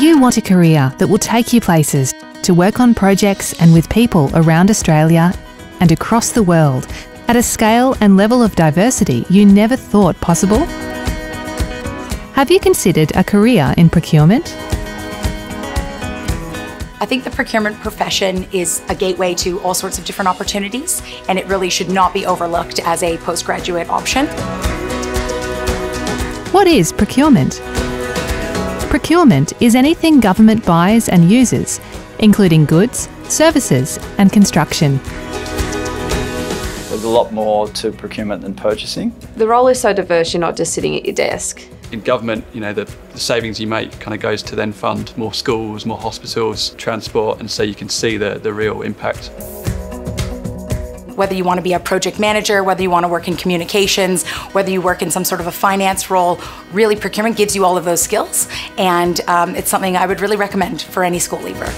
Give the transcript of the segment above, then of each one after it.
you want a career that will take you places to work on projects and with people around Australia and across the world at a scale and level of diversity you never thought possible? Have you considered a career in procurement? I think the procurement profession is a gateway to all sorts of different opportunities, and it really should not be overlooked as a postgraduate option. What is procurement? Procurement is anything government buys and uses, including goods, services, and construction. There's a lot more to procurement than purchasing. The role is so diverse, you're not just sitting at your desk. In government, you know, the, the savings you make kind of goes to then fund more schools, more hospitals, transport, and so you can see the, the real impact. Whether you want to be a project manager, whether you want to work in communications, whether you work in some sort of a finance role, really procurement gives you all of those skills, and um, it's something I would really recommend for any school leaver.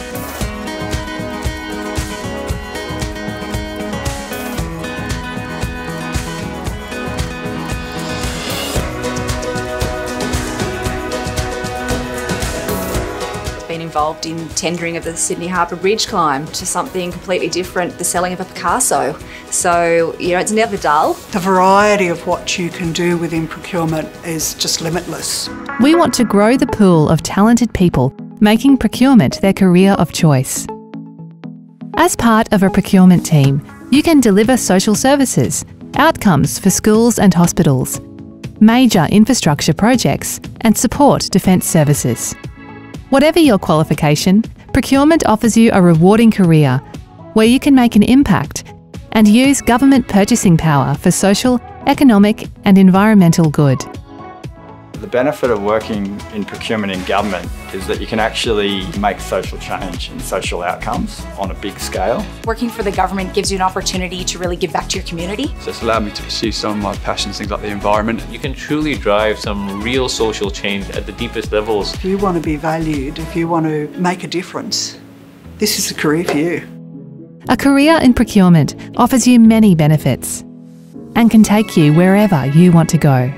Been involved in tendering of the Sydney Harbour Bridge climb to something completely different, the selling of a Picasso. So, you know, it's never dull. The variety of what you can do within procurement is just limitless. We want to grow the pool of talented people making procurement their career of choice. As part of a procurement team, you can deliver social services, outcomes for schools and hospitals, major infrastructure projects, and support defence services. Whatever your qualification, procurement offers you a rewarding career where you can make an impact and use government purchasing power for social, economic, and environmental good. The benefit of working in procurement in government is that you can actually make social change and social outcomes on a big scale. Working for the government gives you an opportunity to really give back to your community. So it's allowed me to pursue some of my passions, things like the environment. You can truly drive some real social change at the deepest levels. If you want to be valued, if you want to make a difference, this is the career for you. A career in procurement offers you many benefits and can take you wherever you want to go.